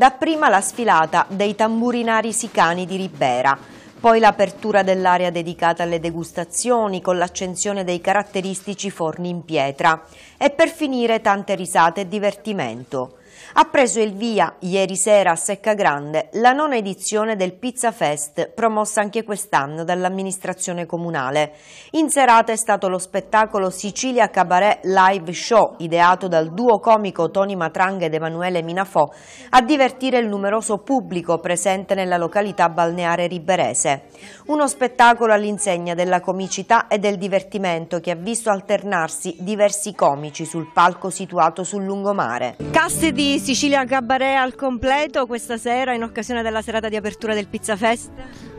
Dapprima la sfilata dei tamburinari sicani di Ribera, poi l'apertura dell'area dedicata alle degustazioni con l'accensione dei caratteristici forni in pietra e per finire tante risate e divertimento ha preso il via ieri sera a Seccagrande la nona edizione del Pizza Fest, promossa anche quest'anno dall'amministrazione comunale. In serata è stato lo spettacolo Sicilia Cabaret Live Show, ideato dal duo comico Tony Matranga ed Emanuele Minafò, a divertire il numeroso pubblico presente nella località balneare riberese. Uno spettacolo all'insegna della comicità e del divertimento che ha visto alternarsi diversi comici sul palco situato sul lungomare. Cast di Sicilia Cabaret al completo questa sera in occasione della serata di apertura del Pizza Fest?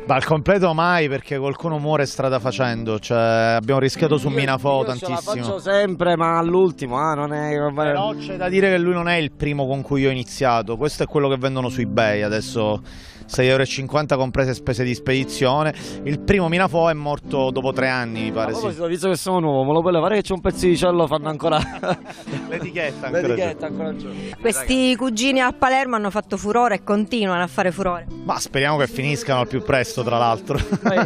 Ma al completo mai perché qualcuno muore strada facendo, cioè abbiamo rischiato su Minafo tantissimo. Ce la faccio sempre ma all'ultimo, ah, non è... Però c'è da dire che lui non è il primo con cui ho iniziato, questo è quello che vendono su eBay adesso 6,50 euro comprese spese di spedizione. Il primo Minafò è morto dopo tre anni, mi pare. Sì. Visto che sono nuovo, me lo puoi levare che c'è un pezzo di cielo, fanno ancora. L'etichetta ancora. L'etichetta ancora giù. Questi cugini a Palermo hanno fatto furore e continuano a fare furore. Ma speriamo che finiscano al più presto, tra l'altro. Poi,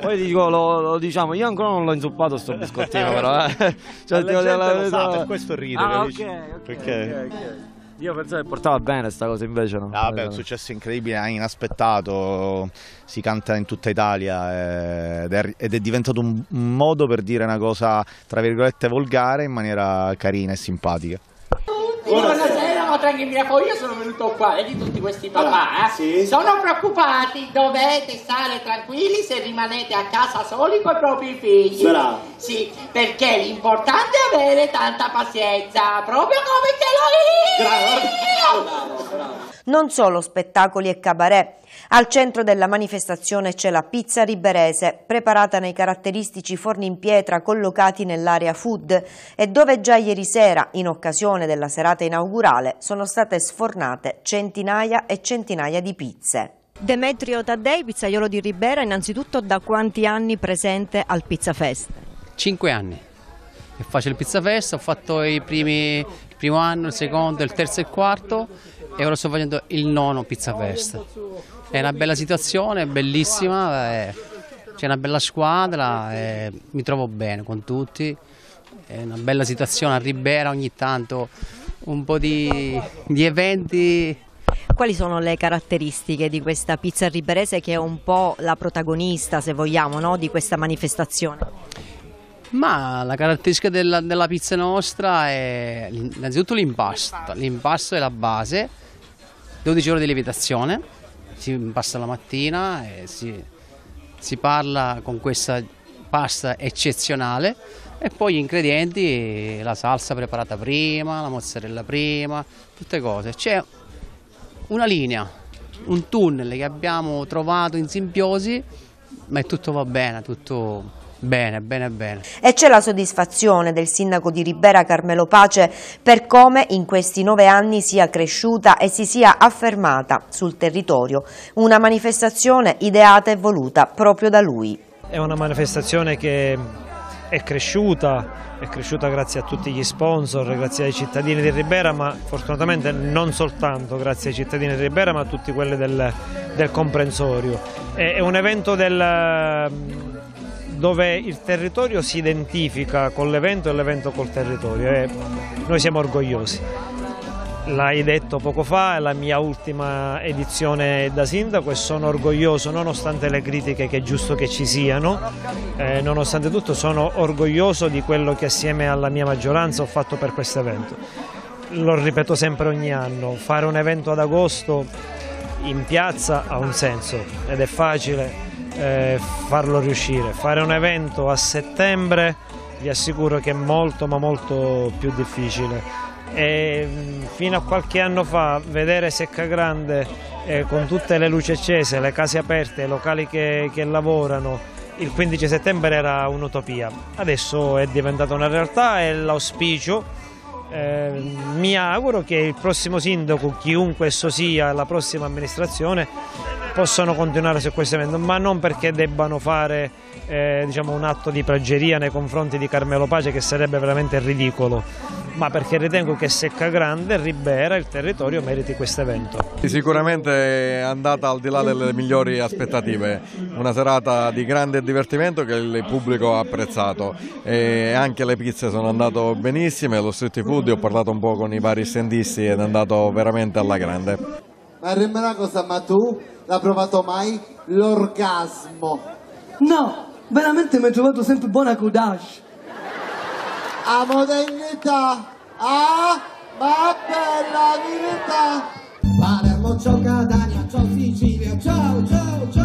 poi dico, lo, lo, diciamo, io ancora non l'ho inzuppato sto biscottino, però. Eh. Cioè, la gente lo sa, per questo ride, ah? Okay, okay, Perché? Okay, okay. Io pensavo che portava bene sta cosa, invece no. Ah, beh, è un successo incredibile, inaspettato, si canta in tutta Italia ed è, ed è diventato un, un modo per dire una cosa, tra virgolette, volgare in maniera carina e simpatica. Buonasera tranquilli, poi io sono venuto qua e di tutti questi papà sì. sono preoccupati, dovete stare tranquilli se rimanete a casa soli con i propri figli. Bravo. Sì, perché l'importante è avere tanta pazienza, proprio come te lo dico. Bravo, bravo, bravo. Non solo spettacoli e cabaret, al centro della manifestazione c'è la pizza riberese, preparata nei caratteristici forni in pietra collocati nell'area food e dove già ieri sera, in occasione della serata inaugurale, sono state sfornate centinaia e centinaia di pizze. Demetrio Taddei, pizzaiolo di Ribera, innanzitutto da quanti anni presente al Pizza Fest? Cinque anni che faccio il Pizza Fest, ho fatto i primi, il primo anno, il secondo, il terzo e il quarto e ora sto facendo il nono Pizza Fest. È una bella situazione, bellissima, eh, c'è una bella squadra, eh, mi trovo bene con tutti, è una bella situazione a Ribera ogni tanto, un po' di, di eventi. Quali sono le caratteristiche di questa pizza riberese che è un po' la protagonista, se vogliamo, no, di questa manifestazione? Ma la caratteristica della, della pizza nostra è innanzitutto l'impasto, l'impasto è la base, 12 ore di lievitazione, si passa la mattina e si, si parla con questa pasta eccezionale e poi gli ingredienti, la salsa preparata prima, la mozzarella prima, tutte cose. C'è una linea, un tunnel che abbiamo trovato in simbiosi, ma tutto va bene, tutto Bene, bene, bene. E c'è la soddisfazione del sindaco di Ribera Carmelo Pace per come in questi nove anni sia cresciuta e si sia affermata sul territorio. Una manifestazione ideata e voluta proprio da lui. È una manifestazione che è cresciuta, è cresciuta grazie a tutti gli sponsor, grazie ai cittadini di Ribera, ma fortunatamente non soltanto grazie ai cittadini di Ribera, ma a tutti quelli del, del comprensorio. È, è un evento del dove il territorio si identifica con l'evento e l'evento col territorio e noi siamo orgogliosi. L'hai detto poco fa, è la mia ultima edizione da sindaco e sono orgoglioso nonostante le critiche che è giusto che ci siano, eh, nonostante tutto sono orgoglioso di quello che assieme alla mia maggioranza ho fatto per questo evento. Lo ripeto sempre ogni anno, fare un evento ad agosto in piazza ha un senso ed è facile, eh, farlo riuscire. Fare un evento a settembre vi assicuro che è molto ma molto più difficile. E, mm, fino a qualche anno fa vedere Secca Grande eh, con tutte le luci accese, le case aperte, i locali che, che lavorano, il 15 settembre era un'utopia. Adesso è diventata una realtà e l'auspicio eh, mi auguro che il prossimo sindaco, chiunque esso sia, la prossima amministrazione, possano continuare su questo evento, ma non perché debbano fare eh, diciamo, un atto di plageria nei confronti di Carmelo Pace che sarebbe veramente ridicolo, ma perché ritengo che Secca Grande, Ribera, il territorio meriti questo evento. Sicuramente è andata al di là delle migliori aspettative, una serata di grande divertimento che il pubblico ha apprezzato e anche le pizze sono andate benissime, lo street food ho parlato un po' con i vari stendisti ed è andato veramente alla grande. Ma dimmi una cosa, ma tu l'ha provato mai? L'orgasmo. No, veramente mi ha trovato sempre buona Kodash. A modernità, a ma bella divinità. Palermo, ciao Catania, ciao Sicilia, ciao ciao ciao.